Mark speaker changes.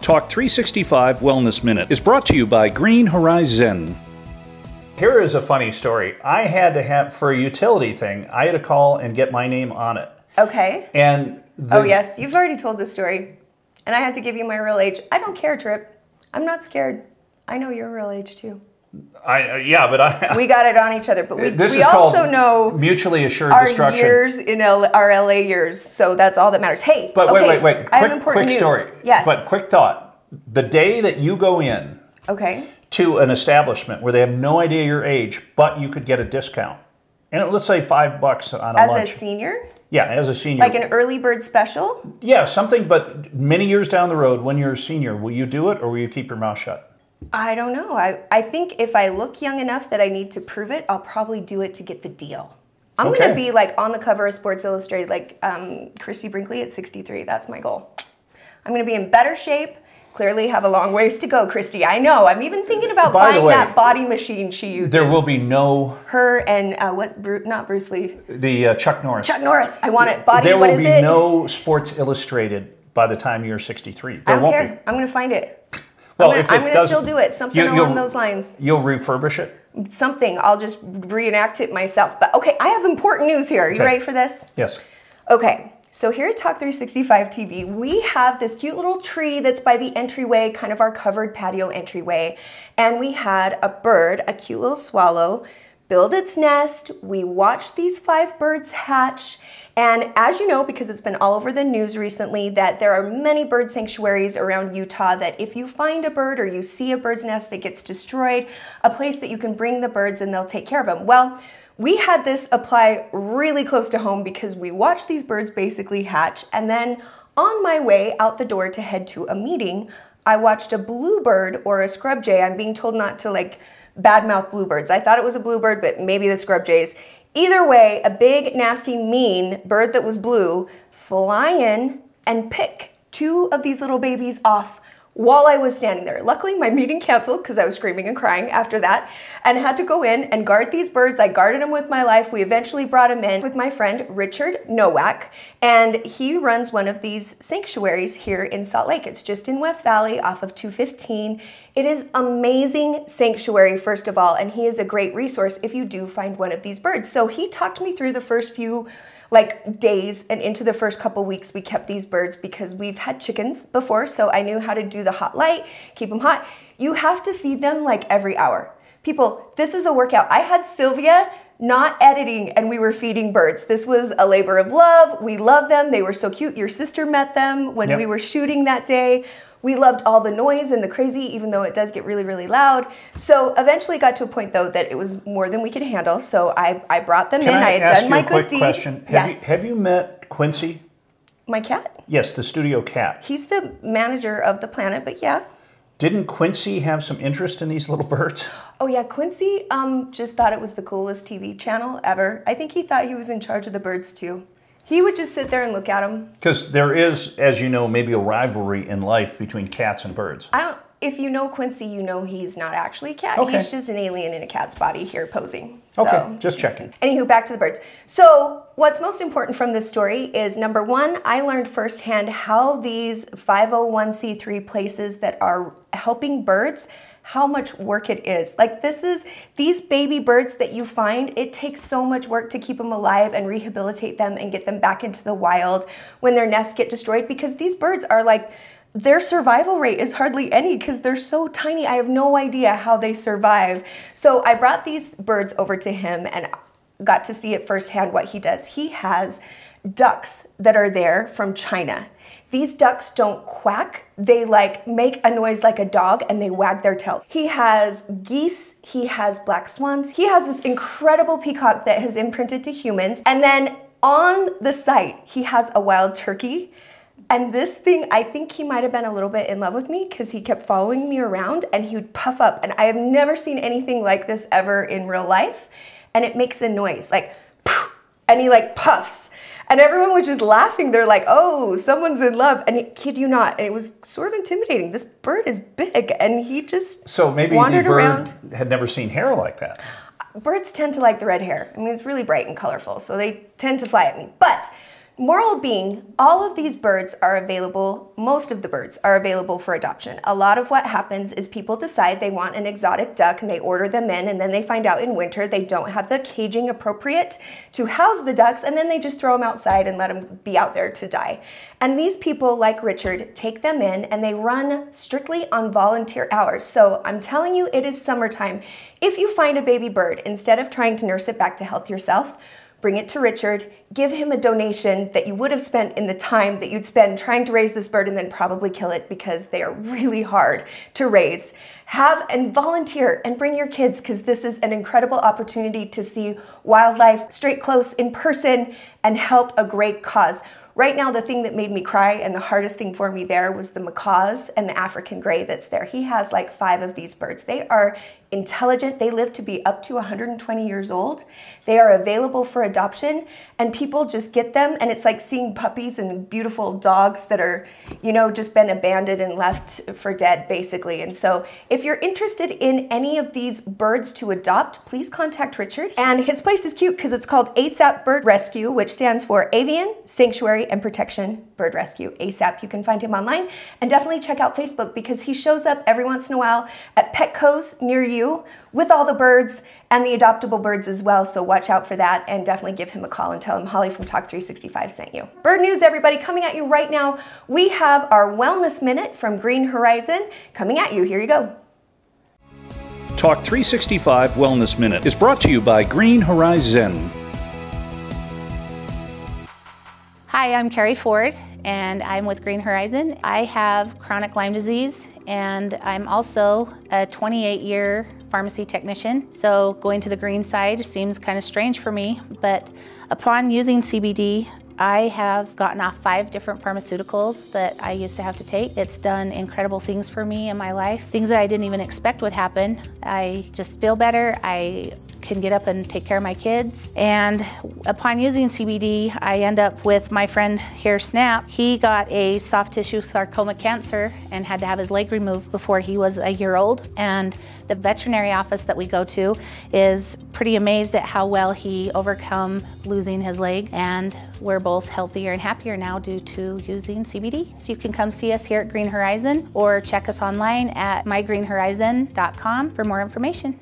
Speaker 1: Talk 365 Wellness Minute is brought to you by Green HoriZen. Here is a funny story. I had to have, for a utility thing, I had to call and get my name on it.
Speaker 2: Okay.
Speaker 1: And the,
Speaker 2: Oh, yes. You've already told this story. And I had to give you my real age. I don't care, Trip. I'm not scared. I know your real age too.
Speaker 1: I, uh, yeah, but I.
Speaker 2: We got it on each other, but we,
Speaker 1: this
Speaker 2: we
Speaker 1: is
Speaker 2: also know
Speaker 1: mutually assured
Speaker 2: our
Speaker 1: destruction.
Speaker 2: years in L- our LA years, so that's all that matters. Hey,
Speaker 1: But
Speaker 2: okay,
Speaker 1: wait, wait, wait.
Speaker 2: I have
Speaker 1: Quick, quick
Speaker 2: news.
Speaker 1: story.
Speaker 2: Yes.
Speaker 1: But quick thought. The day that you go in
Speaker 2: okay.
Speaker 1: to an establishment where they have no idea your age, but you could get a discount, and let's say five bucks on a
Speaker 2: As
Speaker 1: lunch.
Speaker 2: a senior,
Speaker 1: yeah, as a senior.
Speaker 2: like an early bird special.
Speaker 1: yeah, something. But many years down the road, when you're a senior, will you do it or will you keep your mouth shut?
Speaker 2: I don't know. I, I think if I look young enough that I need to prove it, I'll probably do it to get the deal. I'm
Speaker 1: Okay.
Speaker 2: gonna be like on the cover of Sports Illustrated, like um, Christie Brinkley at 63. That's my goal. I'm gonna be in better shape. Clearly, have a long ways to go, Christy. I know. I'm even thinking about
Speaker 1: By
Speaker 2: buying
Speaker 1: way,
Speaker 2: that body machine she uses.
Speaker 1: There will be no
Speaker 2: her and uh, what? Bru- not Bruce Lee.
Speaker 1: the uh, Chuck Norris.
Speaker 2: Chuck Norris. I want it. Body.
Speaker 1: there will
Speaker 2: is
Speaker 1: be
Speaker 2: it?
Speaker 1: no Sports Illustrated by the time you're 63. There
Speaker 2: I don't
Speaker 1: won't
Speaker 2: care.
Speaker 1: be.
Speaker 2: I'm gonna find it.
Speaker 1: Well,
Speaker 2: I'm gonna, I'm gonna still do it. Something
Speaker 1: you-
Speaker 2: along those lines.
Speaker 1: You'll refurbish it.
Speaker 2: Something. I'll just reenact it myself. But okay, I have important news here. Are you
Speaker 1: Okay.
Speaker 2: ready for this?
Speaker 1: Yes.
Speaker 2: Okay, so here at Talk 365 TV, we have this cute little tree that's by the entryway, kind of our covered patio entryway. And we had a bird, a cute little swallow, build its nest. We watch these five birds hatch. And as you know, because it's been all over the news recently, that there are many bird sanctuaries around Utah that if you find a bird or you see a bird's nest that gets destroyed, a place that you can bring the birds and they'll take care of them. Well, we had this apply really close to home because we watched these birds basically hatch, and then on my way out the door to head to a meeting, I watched a bluebird or a scrub jay. I'm being told not to like badmouth bluebirds. I thought it was a bluebird, but maybe the scrub jays. Either way, a big, nasty, mean bird that was blue fly in and pick two of these little babies off while I was standing there. Luckily, my meeting canceled because I was screaming and crying after that and had to go in and guard these birds. I guarded them with my life. We eventually brought him in with my friend Richard Nowak, and he runs one of these sanctuaries here in Salt Lake. It's just in West Valley off of 215. It is amazing sanctuary first of all, and he is a great resource if you do find one of these birds. So he talked me through the first few like days and into the first couple weeks we kept these birds because we've had chickens before so i knew how to do the hot light keep them hot. You have to feed them like every hour. People this is a workout. I had sylvia not editing and we were feeding birds. This was a labor of love. We love them. They were so cute. Your sister met them when
Speaker 1: Yep.
Speaker 2: we were shooting that day we loved all the noise and the crazy, even though it does get really, really loud. So eventually got to a point though that it was more than we could handle. So I, I brought them
Speaker 1: Can
Speaker 2: in.
Speaker 1: I,
Speaker 2: I, had done my
Speaker 1: a
Speaker 2: good
Speaker 1: quick
Speaker 2: deed.
Speaker 1: question? Have,
Speaker 2: yes.
Speaker 1: you, have you met Quincy?
Speaker 2: My cat?
Speaker 1: Yes, the studio cat.
Speaker 2: He's the manager of the planet, but yeah.
Speaker 1: Didn't Quincy have some interest in these little birds?
Speaker 2: Oh yeah, Quincy um, just thought it was the coolest TV channel ever. I think he thought he was in charge of the birds too. He would just sit there and look at them.
Speaker 1: Because there is, as you know, maybe a rivalry in life between cats and birds.
Speaker 2: I don't. If you know Quincy, you know he's not actually a cat.
Speaker 1: Okay.
Speaker 2: He's just an alien in a cat's body here posing. So.
Speaker 1: Okay, just checking.
Speaker 2: Anywho, back to the birds. So, what's most important from this story is number one, I learned firsthand how these 501c3 places that are helping birds, how much work it is. Like, this is these baby birds that you find, it takes so much work to keep them alive and rehabilitate them and get them back into the wild when their nests get destroyed because these birds are like, their survival rate is hardly any because they're so tiny. I have no idea how they survive. So I brought these birds over to him and got to see it firsthand what he does. He has ducks that are there from China. These ducks don't quack. They like make a noise like a dog and they wag their tail. He has geese, he has black swans. He has this incredible peacock that has imprinted to humans. And then on the site, he has a wild turkey. And this thing, I think he might have been a little bit in love with me because he kept following me around and he would puff up. And I have never seen anything like this ever in real life. And it makes a noise like, and he like puffs. And everyone was just laughing. They're like, oh, someone's in love. And it, kid you not. And it was sort of intimidating. This bird is big. And he just
Speaker 1: So maybe
Speaker 2: wandered
Speaker 1: the bird
Speaker 2: around.
Speaker 1: had never seen hair like that.
Speaker 2: Birds tend to like the red hair. I mean, it's really bright and colorful. So they tend to fly at me. But Moral being, all of these birds are available, most of the birds are available for adoption. A lot of what happens is people decide they want an exotic duck and they order them in and then they find out in winter they don't have the caging appropriate to house the ducks and then they just throw them outside and let them be out there to die. And these people, like Richard, take them in and they run strictly on volunteer hours. So I'm telling you, it is summertime. If you find a baby bird, instead of trying to nurse it back to health yourself, bring it to Richard, give him a donation that you would have spent in the time that you'd spend trying to raise this bird and then probably kill it because they are really hard to raise. Have and volunteer and bring your kids because this is an incredible opportunity to see wildlife straight close in person and help a great cause. Right now, the thing that made me cry and the hardest thing for me there was the macaws and the African gray that's there. He has like five of these birds. They are intelligent. They live to be up to 120 years old. They are available for adoption and people just get them and it's like seeing puppies and beautiful dogs that are, you know, just been abandoned and left for dead basically. And so if you're interested in any of these birds to adopt, please contact Richard. And his place is cute because it's called ASAP Bird Rescue, which stands for Avian Sanctuary and Protection Bird Rescue. ASAP, you can find him online and definitely check out Facebook because he shows up every once in a while at Petco's near you you with all the birds and the adoptable birds as well. So watch out for that and definitely give him a call and tell him Holly from Talk 365 sent you. Bird news, everybody, coming at you right now. We have our Wellness Minute from Green HoriZen coming at you. Here you go.
Speaker 1: Talk 365 Wellness Minute is brought to you by Green HoriZen.
Speaker 3: Hi, I'm Kerri Ford and I'm with Green HoriZen. I have chronic Lyme disease and I'm also a 28 year pharmacy technician. So going to the green side seems kind of strange for me, but upon using CBD, I have gotten off five different pharmaceuticals that I used to have to take. It's done incredible things for me in my life, things that I didn't even expect would happen. I just feel better. I can get up and take care of my kids. And upon using CBD, I end up with my friend here, Snap. He got a soft tissue sarcoma cancer and had to have his leg removed before he was a year old. And the veterinary office that we go to is pretty amazed at how well he overcome losing his leg. And we're both healthier and happier now due to using CBD. So you can come see us here at Green HoriZen or check us online at mygreenhorizen.com for more information.